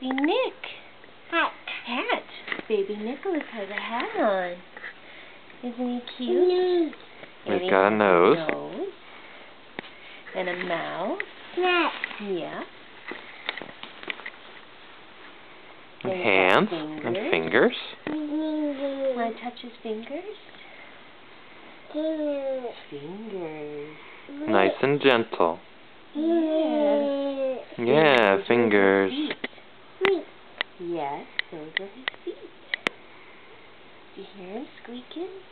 be Nick. Hat. Hat. Baby Nicholas has a hat on. Isn't he cute? And He's got a nose. nose. And a mouth. Neck. Yeah. And And hands fingers. and fingers. Want to touch his fingers? Fingers. Fingers. Nice and gentle. Yeah. Yeah, Those fingers. Yes, those are his feet. Do you hear him squeaking?